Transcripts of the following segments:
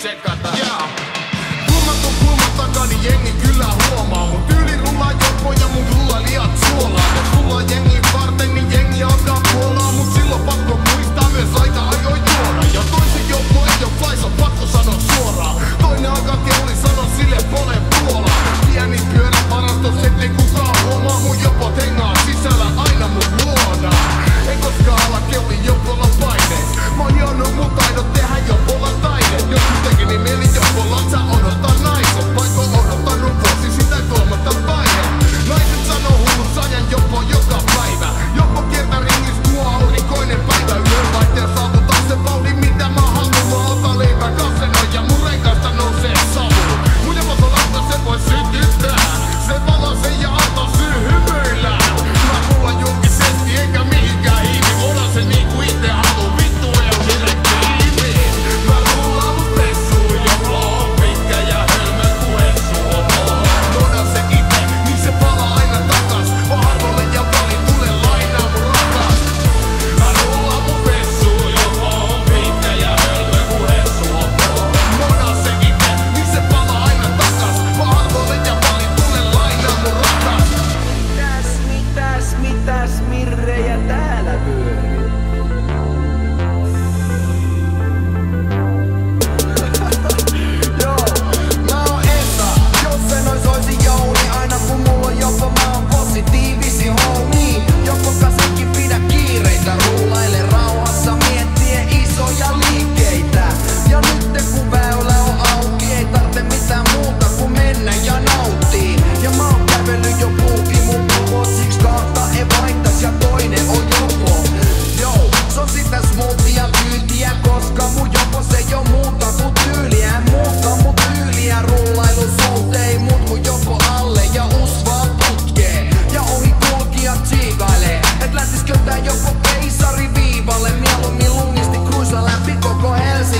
tsekata. Yeah. Kulmat on kulmat takani jengi kyllä huomaa.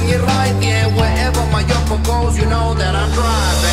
right, yeah. Wherever my yoko goes, you know that I'm driving.